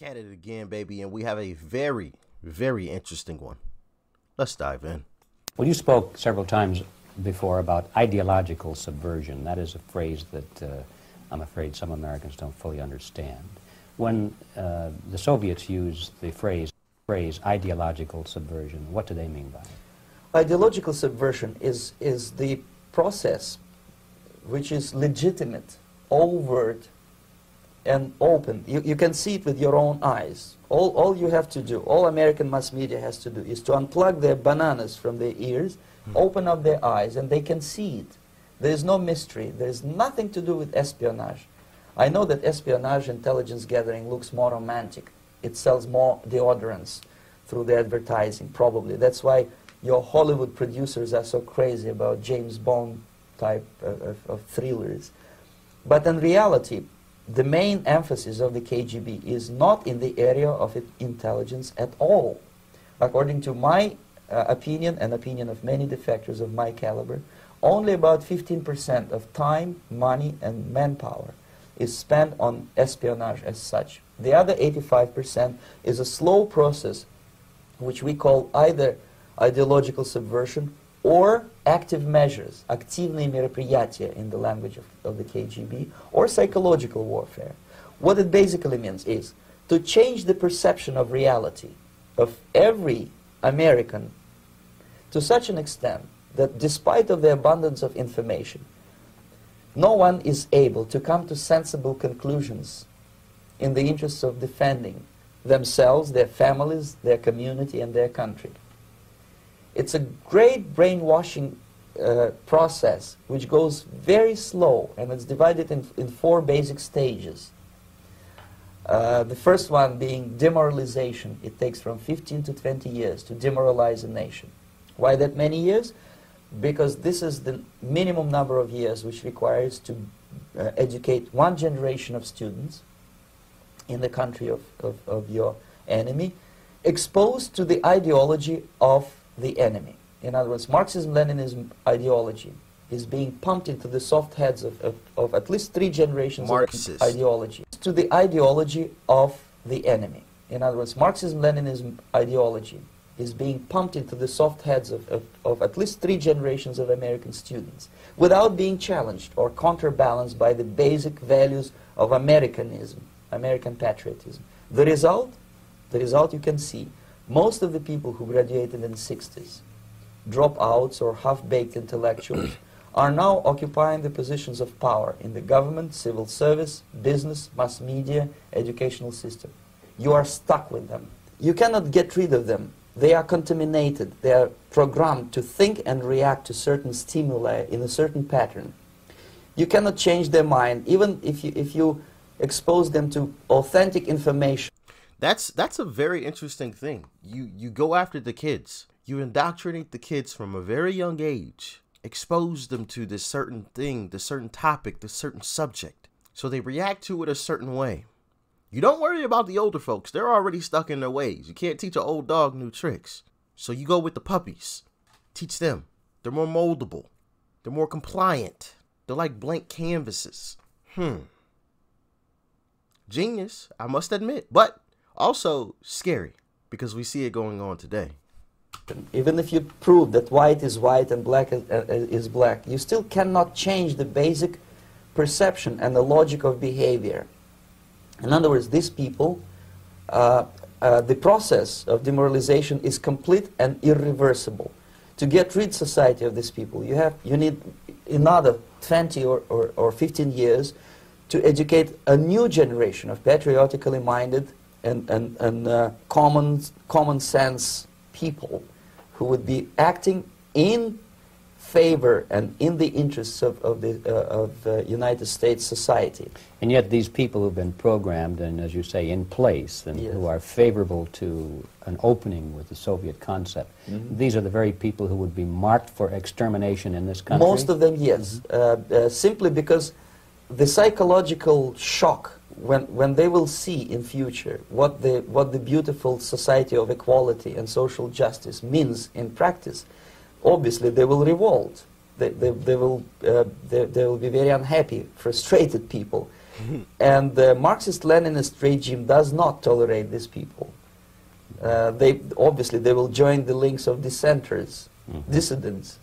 back at it again, baby, and we have a very, very interesting one. Let's dive in. Well, you spoke several times before about ideological subversion. That is a phrase that uh, I'm afraid some Americans don't fully understand. When uh, the Soviets used the phrase, phrase ideological subversion, what do they mean by it? Ideological subversion is, is the process which is legitimate, overt, and open. You, you can see it with your own eyes. All, all you have to do, all American mass media has to do, is to unplug their bananas from their ears, mm. open up their eyes, and they can see it. There is no mystery. There is nothing to do with espionage. I know that espionage intelligence gathering looks more romantic. It sells more deodorants through the advertising, probably. That's why your Hollywood producers are so crazy about James Bond type of, of, of thrillers. But in reality, the main emphasis of the KGB is not in the area of intelligence at all. According to my uh, opinion and opinion of many defectors of my caliber, only about 15% of time, money, and manpower is spent on espionage as such. The other 85% is a slow process which we call either ideological subversion or active measures, активные мероприятия in the language of, of the KGB, or psychological warfare. What it basically means is to change the perception of reality of every American to such an extent that despite of the abundance of information, no one is able to come to sensible conclusions in the interests of defending themselves, their families, their community, and their country. It's a great brainwashing uh, process which goes very slow and it's divided in, in four basic stages. Uh, the first one being demoralization. It takes from 15 to 20 years to demoralize a nation. Why that many years? Because this is the minimum number of years which requires to uh, educate one generation of students in the country of, of, of your enemy, exposed to the ideology of the enemy. In other words, Marxism-Leninism ideology is being pumped into the soft heads of, of, of at least three generations Marxist. of ideology. To the ideology of the enemy. In other words, Marxism-Leninism ideology is being pumped into the soft heads of, of, of, at least three generations of American students without being challenged or counterbalanced by the basic values of Americanism, American patriotism. The result? The result you can see most of the people who graduated in the 60s, dropouts or half-baked intellectuals, are now occupying the positions of power in the government, civil service, business, mass media, educational system. You are stuck with them. You cannot get rid of them. They are contaminated. They are programmed to think and react to certain stimuli in a certain pattern. You cannot change their mind, even if you, if you expose them to authentic information. That's that's a very interesting thing. You you go after the kids. You indoctrinate the kids from a very young age. Expose them to this certain thing, this certain topic, this certain subject. So they react to it a certain way. You don't worry about the older folks. They're already stuck in their ways. You can't teach an old dog new tricks. So you go with the puppies. Teach them. They're more moldable. They're more compliant. They're like blank canvases. Hmm. Genius, I must admit. But also scary because we see it going on today. Even if you prove that white is white and black is, uh, is black, you still cannot change the basic perception and the logic of behavior. In other words, these people, uh, uh, the process of demoralization is complete and irreversible. To get rid society of these people, you, have, you need another 20 or, or, or 15 years to educate a new generation of patriotically minded and, and, and uh, common, common sense people who would be acting in favor and in the interests of, of the uh, of uh, United States society. And yet these people who've been programmed and, as you say, in place and yes. who are favorable to an opening with the Soviet concept, mm -hmm. these are the very people who would be marked for extermination in this country? Most of them, yes. Mm -hmm. simply because the psychological shock when, when they will see in future what the, what the beautiful society of equality and social justice means in practice, obviously they will revolt. They, they, they will, uh, they, they will be very unhappy, frustrated people. and the Marxist-Leninist regime does not tolerate these people. Uh, they obviously they will join the links of dissenters, Mhm. dissidents.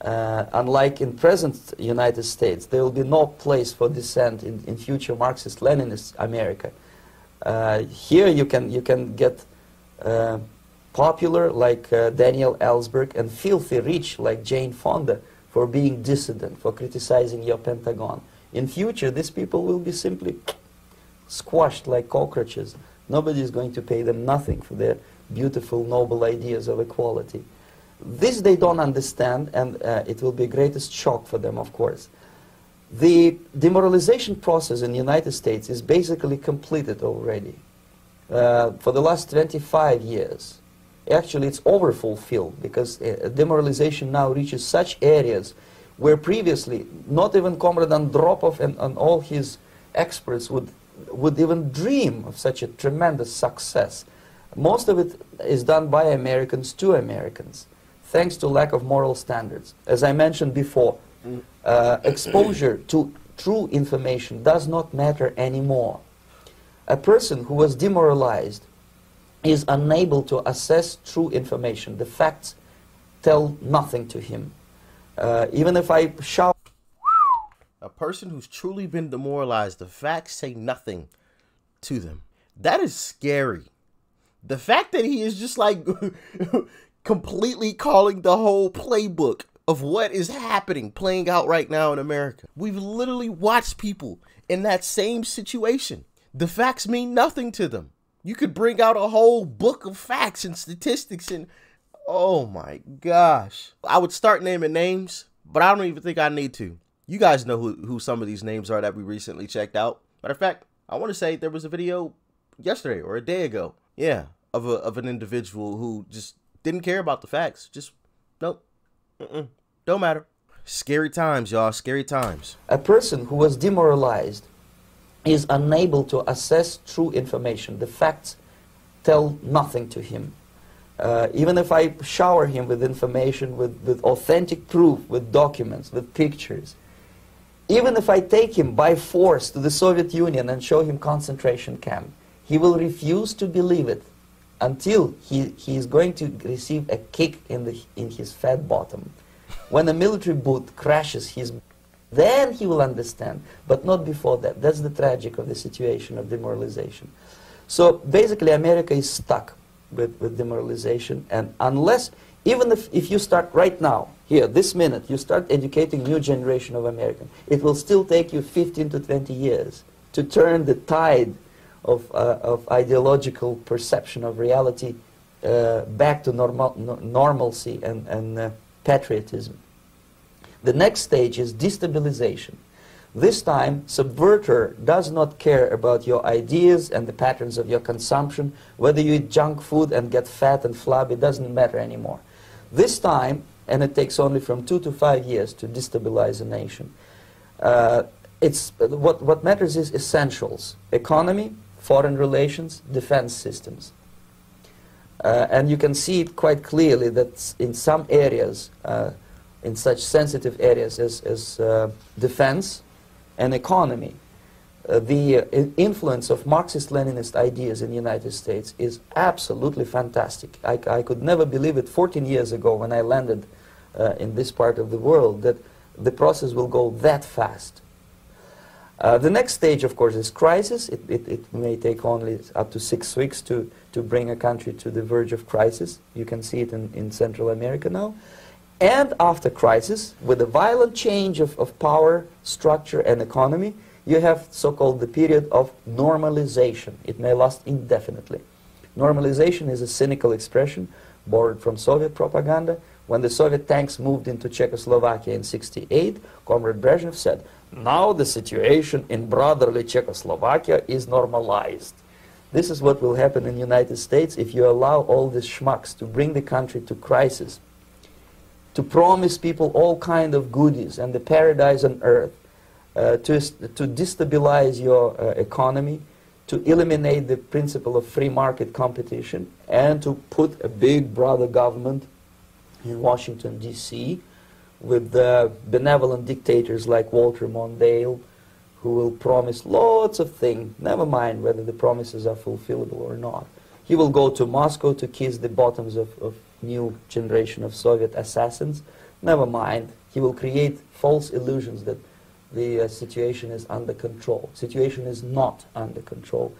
Uh, unlike in present United States, there will be no place for dissent in, in future Marxist-Leninist America. Uh, here you can you can get uh, popular like uh, Daniel Ellsberg and filthy rich like Jane Fonda for being dissident, for criticizing your Pentagon. In future, these people will be simply squashed like cockroaches. Nobody is going to pay them nothing for their beautiful, noble ideas of equality. This they don't understand, and uh, it will be greatest shock for them, of course. The demoralization process in the United States is basically completed already. Uh, for the last 25 years, actually it's overfulfilled because uh, demoralization now reaches such areas where previously not even Comrade Andropov and, and all his experts would, would even dream of such a tremendous success. Most of it is done by Americans to Americans, thanks to lack of moral standards. As I mentioned before, uh, exposure to true information does not matter anymore. A person who was demoralized is unable to assess true information. The facts tell nothing to him. Uh, even if I shout A person who's truly been demoralized, the facts say nothing to them. That is scary. The fact that he is just like completely calling the whole playbook of what is happening playing out right now in America. We've literally watched people in that same situation. The facts mean nothing to them. You could bring out a whole book of facts and statistics and oh my gosh. I would start naming names, but I don't even think I need to. You guys know who, who some of these names are that we recently checked out. Matter of fact, I want to say there was a video yesterday or a day ago, yeah, of a of an individual who just didn't care about the facts. Just nope, Mm-mm. don't matter. Scary times, y'all. Scary times. a person who was demoralized is unable to assess true information. The facts tell nothing to him. Uh, even if I shower him with information, with, with authentic proof, with documents, with pictures, even if I take him by force to the Soviet Union and show him concentration camp, he will refuse to believe it until he, he is going to receive a kick in, the, in his fat bottom. When a military boot crashes his then he will understand, but not before that. That's the tragic of the situation of demoralization. So basically, America is stuck with, with demoralization, and unless, even if, if you start right now, here, this minute, you start educating new generation of Americans, it will still take you 15 to 20 years to turn the tide of, uh, of ideological perception of reality uh, back to normal, no, normalcy and, and uh, patriotism. The next stage is destabilization. This time, subverter does not care about your ideas and the patterns of your consumption. Whether you eat junk food and get fat and flabby it doesn't matter anymore. This time, and it takes only from two to five years to destabilize a nation, uh, it's, what, what matters is essentials. Economy, foreign relations, defense systems. Uh, and you can see it quite clearly that in some areas, uh, in such sensitive areas as, as uh, defense and economy, uh, the uh, influence of Marxist-Leninist ideas in the United States is absolutely fantastic. I, I could never believe it 14 years ago when I landed uh, in this part of the world that the process will go that fast. Uh, the next stage, of course, is crisis. It, it, it may take only up to six weeks to, to bring a country to the verge of crisis. You can see it in, in Central America now. And after crisis, with a violent change of, of power, structure, and economy, you have so-called the period of normalization. It may last indefinitely. Normalization is a cynical expression borrowed from Soviet propaganda. When the Soviet tanks moved into Czechoslovakia in 68, Comrade Brezhnev said, now the situation in brotherly Czechoslovakia is normalized. This is what will happen in the United States if you allow all these schmucks to bring the country to crisis, to promise people all kind of goodies and the paradise on earth, uh, to, to destabilize your uh, economy, to eliminate the principle of free market competition, and to put a big brother government in Washington, D.C., with benevolent dictators like Walter Mondale, who will promise lots of things, never mind whether the promises are fulfillable or not. He will go to Moscow to kiss the bottoms of, of new generation of Soviet assassins. Never mind, he will create false illusions that the uh, situation is under control. Situation is not under control.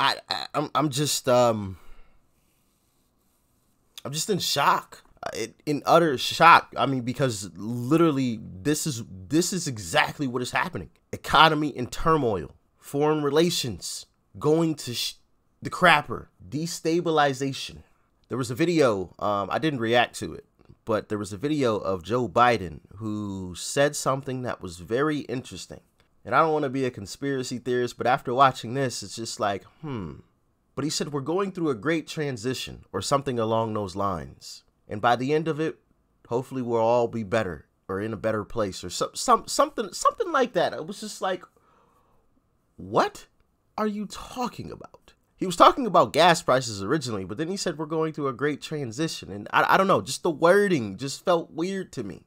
I, I I'm I'm just um I'm just in shock. In utter shock. I mean, because literally, this is this is exactly what is happening. Economy in turmoil, foreign relations going to the crapper, destabilization. There was a video. Um, I didn't react to it, but there was a video of Joe Biden who said something that was very interesting. And I don't want to be a conspiracy theorist, but after watching this, it's just like, hmm. But he said, We're going through a great transition, or something along those lines. And by the end of it, hopefully we'll all be better or in a better place or some, some something something like that. I was just like, what are you talking about? He was talking about gas prices originally, but then he said we're going through a great transition. And I, I don't know, just the wording just felt weird to me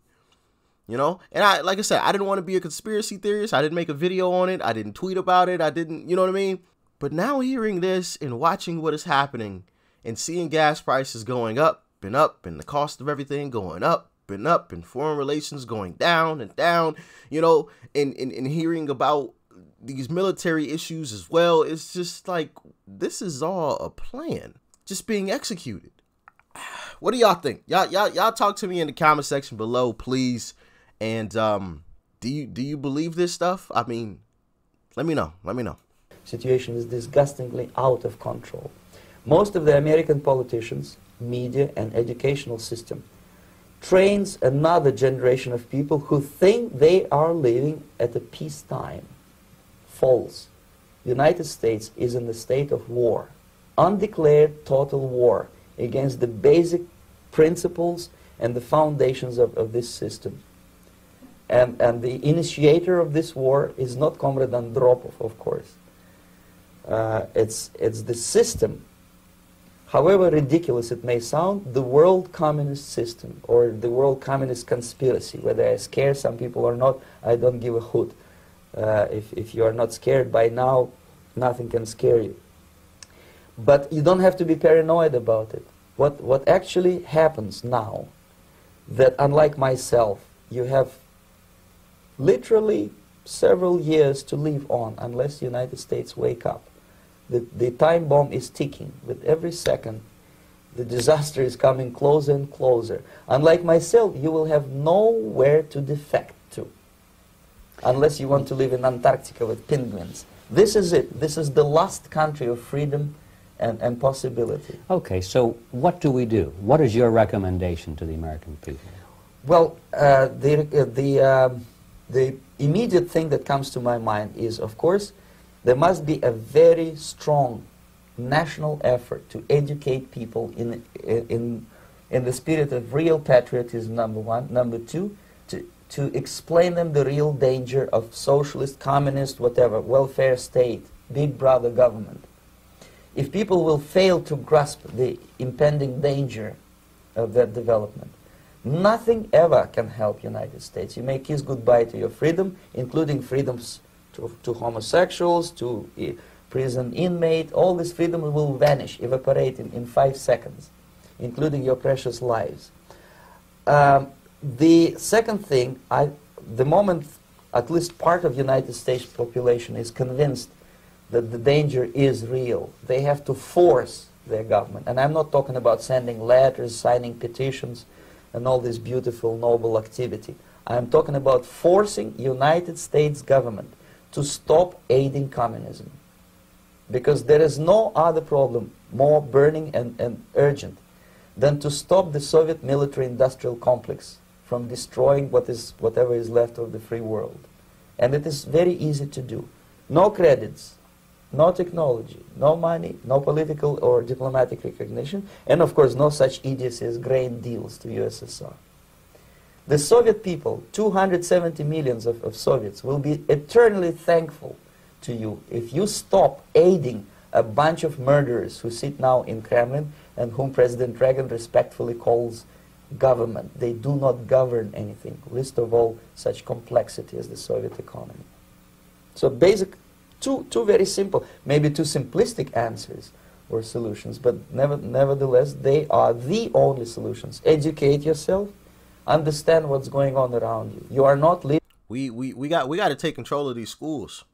you know and i like i said i didn't want to be a conspiracy theorist i didn't make a video on it i didn't tweet about it i didn't you know what i mean but now hearing this and watching what is happening and seeing gas prices going up and up and the cost of everything going up and up and foreign relations going down and down you know and, and, and hearing about these military issues as well it's just like this is all a plan just being executed what do y'all think y'all y'all, y'all talk to me in the comment section below please and um, do you do you believe this stuff? I mean, let me know. Let me know. Situation is disgustingly out of control. Most of the American politicians, media, and educational system trains another generation of people who think they are living at a peacetime. False. The United States is in the state of war, undeclared total war against the basic principles and the foundations of, of this system. And, and the initiator of this war is not Comrade Andropov, of course. Uh, it's, it's the system, however ridiculous it may sound, the world communist system or the world communist conspiracy. Whether I scare some people or not, I don't give a hoot. Uh, if, if you are not scared by now, nothing can scare you. But you don't have to be paranoid about it. What, what actually happens now, that unlike myself, you have literally several years to live on unless the United States wake up. The, the time bomb is ticking. With every second, the disaster is coming closer and closer. Unlike myself, you will have nowhere to defect to unless you want to live in Antarctica with penguins. This is it. This is the last country of freedom and, and possibility. Okay, so what do we do? What is your recommendation to the American people? Well, uh, the, uh, the um, the immediate thing that comes to my mind is, of course, there must be a very strong national effort to educate people in, in, in the spirit of real patriotism, number one. Number two, to, to explain them the real danger of socialist, communist, whatever, welfare state, big brother government. If people will fail to grasp the impending danger of that development, Nothing ever can help United States. You may kiss goodbye to your freedom, including freedoms to, homosexuals, to uh, prison inmate. All this freedom will vanish, evaporate in, in five seconds, including your precious lives. Um, the second thing, I, the moment at least part of United States population is convinced that the danger is real, they have to force their government. And I'm not talking about sending letters, signing petitions, and all this beautiful, noble activity. I am talking about forcing United States government to stop aiding communism. Because there is no other problem more burning and, and urgent than to stop the Soviet military-industrial complex from destroying what is, whatever is left of the free world. And it is very easy to do. No credits, no technology, no money, no political or diplomatic recognition, and of course no such idiocy as grain deals to USSR. The Soviet people, 270 millions of, of Soviets, will be eternally thankful to you if you stop aiding a bunch of murderers who sit now in Kremlin and whom President Reagan respectfully calls government. They do not govern anything, least of all such complexity as the Soviet economy. So basic, two, two very simple, maybe two simplistic answers or solutions, but never, nevertheless, they are the only solutions. Educate yourself, understand what's going on around you. You are not. We, we, we got we got to take control of these schools.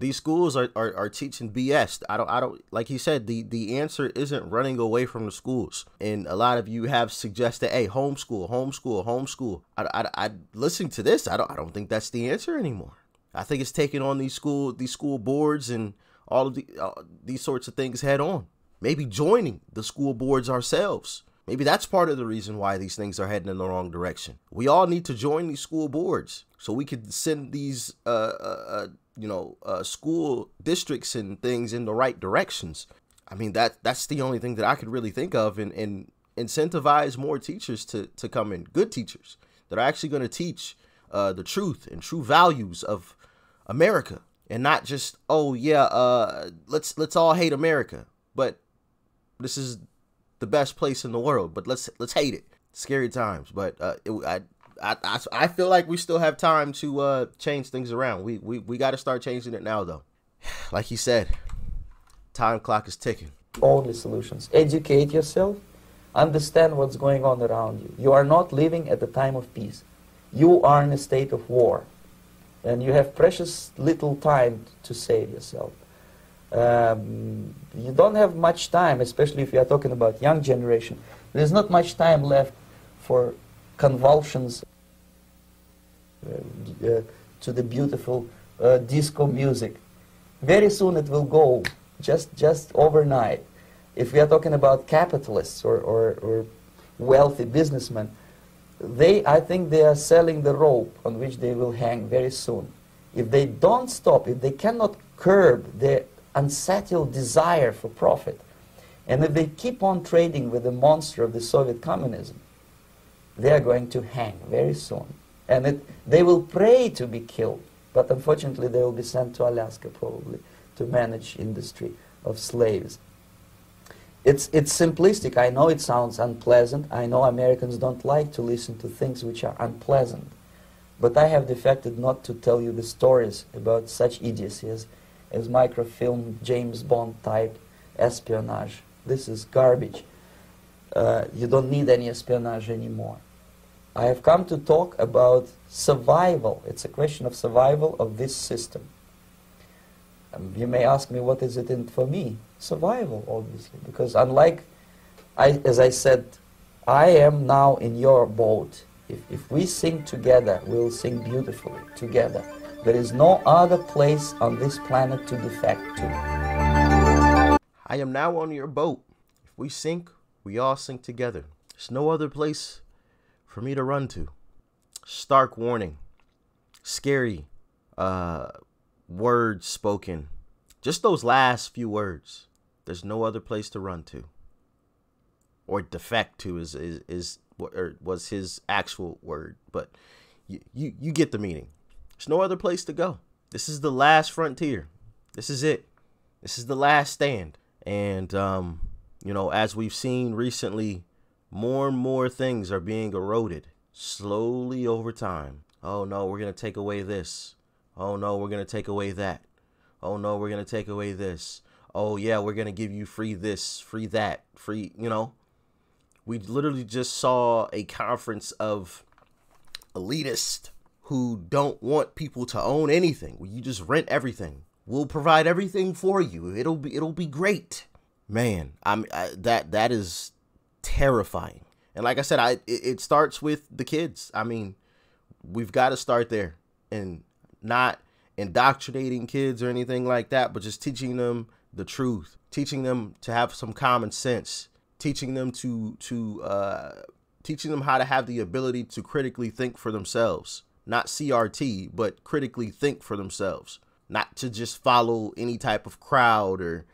These schools are, are, are teaching BS. I don't I don't like he said the the answer isn't running away from the schools. And a lot of you have suggested, hey, homeschool, homeschool, homeschool. I, I, I listening to this, I don't I don't think that's the answer anymore. I think it's taking on these school these school boards and all of the, uh, these sorts of things head on. Maybe joining the school boards ourselves. Maybe that's part of the reason why these things are heading in the wrong direction. We all need to join these school boards so we can send these, uh, uh, uh you know, uh, school districts and things in the right directions. I mean that that's the only thing that I could really think of, and, and incentivize more teachers to to come in, good teachers that are actually going to teach uh, the truth and true values of America and not just oh yeah uh let's let's all hate America but this is the best place in the world but let's let's hate it. Scary times but uh it, I, I I feel like we still have time to uh change things around. We we, we got to start changing it now though. Like he said time clock is ticking. Only solutions. Educate yourself. Understand what's going on around you. You are not living at the time of peace. You are in a state of war. And you have precious little time to save yourself. Um, you don't have much time, especially if you are talking about young generation. There's not much time left for convulsions uh, uh, to the beautiful uh, disco music. Very soon it will go, just just overnight. If we are talking about capitalists or, or, or wealthy businessmen, they, I think they are selling the rope on which they will hang very soon. If they don't stop, if they cannot curb their unsettled desire for profit, and if they keep on trading with the monster of the Soviet communism, they are going to hang very soon. And it, they will pray to be killed, but unfortunately they will be sent to Alaska probably to manage industry of slaves. It's, it's simplistic. I know it sounds unpleasant. I know Americans don't like to listen to things which are unpleasant. But I have defected not to tell you the stories about such idiocy as, microfilm, James Bond type espionage. This is garbage. Uh, you don't need any espionage anymore. I have come to talk about survival. It's a question of survival of this system. Um, you may ask me, what is it in for me? Survival, obviously, because unlike, I, as I said, I am now in your boat. If, if we sing together, we'll sing beautifully together. There is no other place on this planet to defect to. I am now on your boat. If we sink, we all sink together. There's no other place for me to run to. Stark warning. Scary uh, words spoken. Just those last few words. There's no other place to run to. Or defect to is is, is or was his actual word, but you, you you get the meaning. There's no other place to go. This is the last frontier. This is it. This is the last stand. And um, you know, as we've seen recently, more and more things are being eroded slowly over time. Oh no, we're gonna take away this. Oh no, we're gonna take away that. Oh no, we're gonna take away this. Oh yeah, we're gonna give you free this, free that, free, you know we literally just saw a conference of elitists who don't want people to own anything. You just rent everything. We'll provide everything for you. It'll be it'll be great. Man, I'm I, that that is terrifying. And like I said, I it, it starts with the kids. I mean, we've got to start there and not indoctrinating kids or anything like that, but just teaching them the truth, teaching them to have some common sense, teaching them to to uh, teaching them how to have the ability to critically think for themselves, not CRT, but critically think for themselves, not to just follow any type of crowd or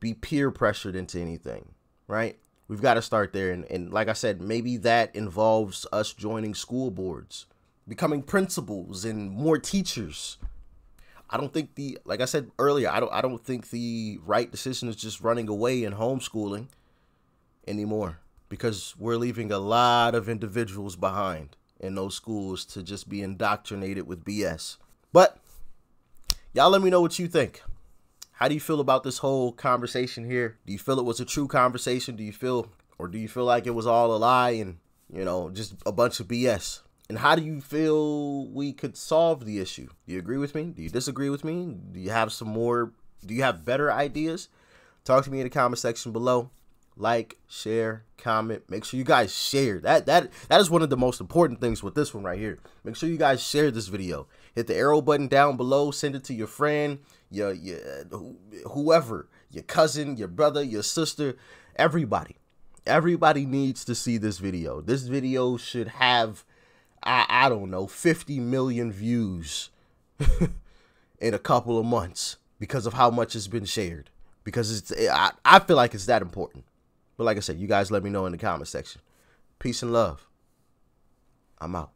be peer pressured into anything, right? We've got to start there. And, and like I said, maybe that involves us joining school boards, becoming principals and more teachers. I don't think the like I said earlier, I don't I don't think the right decision is just running away and homeschooling anymore. because we're leaving a lot of individuals behind in those schools to just be indoctrinated with BS. But y'all let me know what you think. How do you feel about this whole conversation here? Do you feel it was a true conversation? Do you feel or do you feel like it was all a lie and, you know, just a bunch of BS? And how do you feel we could solve the issue? Do you agree with me? Do you disagree with me? Do you have some more do you have better ideas? Talk to me in the comment section below. Like, share, comment. Make sure you guys share. That that that is one of the most important things with this one right here. Make sure you guys share this video. Hit the arrow button down below. Send it to your friend, your, your whoever, your cousin, your brother, your sister, everybody. Everybody needs to see this video. This video should have, I, I don't know, 50 million views in a couple of months because of how much has been shared. Because it's, I, I feel like it's that important. But like I said, you guys let me know in the comment section. Peace and love. I'm out.